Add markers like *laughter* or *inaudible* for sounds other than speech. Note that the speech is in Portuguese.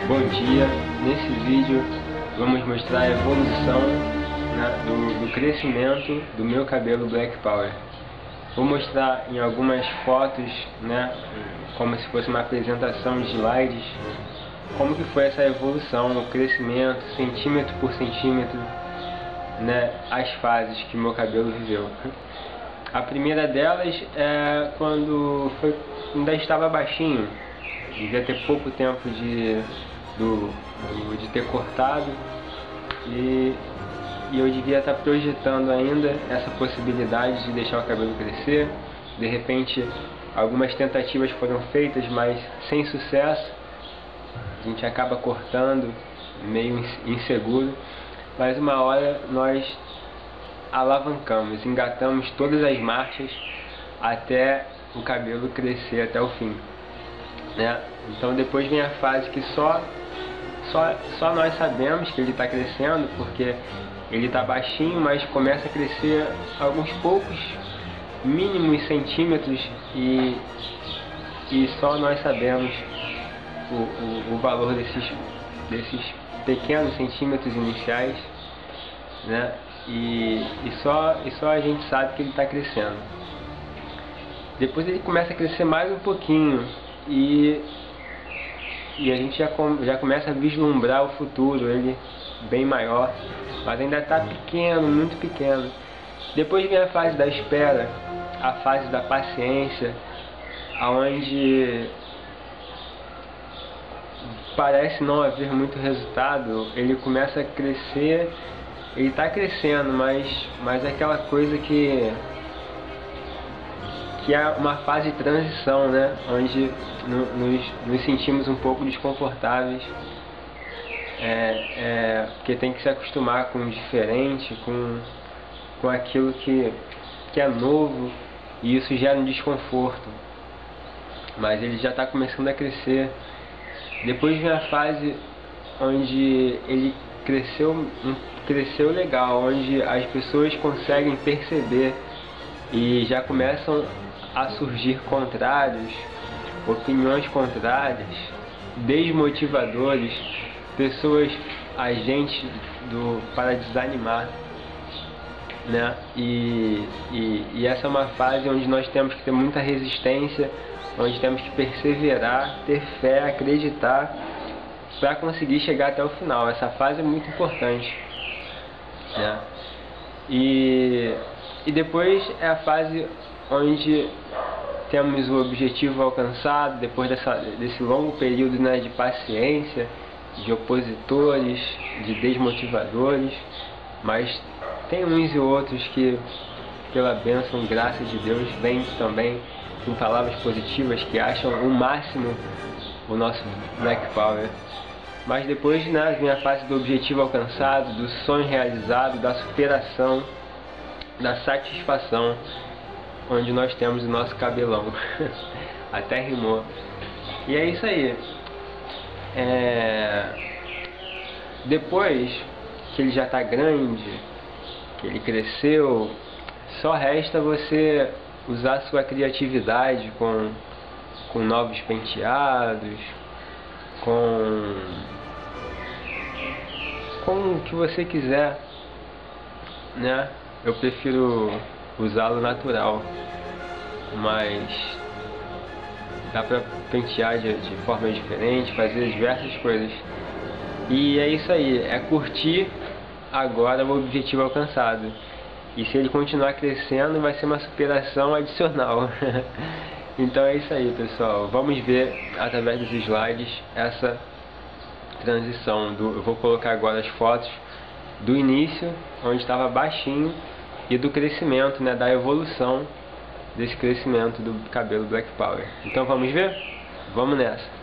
Bom dia, nesse vídeo vamos mostrar a evolução né, do, do, crescimento do meu cabelo Black Power. Vou mostrar em algumas fotos, né, como se fosse uma apresentação de slides, como que foi essa evolução, o crescimento, centímetro por centímetro, né, as fases que meu cabelo viveu. A primeira delas é quando foi, ainda estava baixinho, devia ter pouco tempo de, do, do, de ter cortado e, e eu devia estar projetando ainda essa possibilidade de deixar o cabelo crescer. De repente, algumas tentativas foram feitas, mas sem sucesso. A gente acaba cortando, meio inseguro, mas uma hora nós alavancamos, engatamos todas as marchas até o cabelo crescer até o fim. Né? Então depois vem a fase que só, só, só nós sabemos que ele está crescendo, porque ele está baixinho, mas começa a crescer alguns poucos mínimos centímetros e, e só nós sabemos o, o, o valor desses, desses pequenos centímetros iniciais, né? E, e, só, e só a gente sabe que ele está crescendo. Depois ele começa a crescer mais um pouquinho e, e a gente já, com, já começa a vislumbrar o futuro, ele bem maior, mas ainda está pequeno, muito pequeno. Depois vem a fase da espera, a fase da paciência, aonde parece não haver muito resultado, ele começa a crescer, ele está crescendo, mas, mas é aquela coisa que que é uma fase de transição, né? Onde nos, nos sentimos um pouco desconfortáveis, é, é, porque tem que se acostumar com o diferente, com, com aquilo que, que é novo, e isso gera um desconforto. Mas ele já está começando a crescer. Depois vem a fase onde ele cresceu, cresceu legal, onde as pessoas conseguem perceber e já começam a surgir contrários, opiniões contrárias, desmotivadores, pessoas agentes do, para desanimar. Né? E, e, e essa é uma fase onde nós temos que ter muita resistência, onde temos que perseverar, ter fé, acreditar para conseguir chegar até o final. Essa fase é muito importante. Né? E, e depois é a fase onde temos o objetivo alcançado depois dessa, desse longo período né, de paciência, de opositores, de desmotivadores, mas tem uns e outros que, pela bênção, graça de Deus, vêm também com palavras positivas que acham o máximo o nosso Black Power. Mas depois né, vem a fase do objetivo alcançado, do sonho realizado, da superação, da satisfação onde nós temos o nosso cabelão. *laughs* Até rimou. E é isso aí. É... Depois que ele já está grande, que ele cresceu, só resta você usar sua criatividade com, com novos penteados, com, com o que você quiser, né? Eu prefiro usá-lo natural, mas dá para pentear de, de forma diferente, fazer diversas coisas. E é isso aí, é curtir agora o objetivo alcançado. E se ele continuar crescendo, vai ser uma superação adicional. *laughs* então é isso aí, pessoal. Vamos ver através dos slides essa transição. Do, eu vou colocar agora as fotos do início, onde estava baixinho, e do crescimento, né, da evolução desse crescimento do cabelo Black Power. Então vamos ver? Vamos nessa!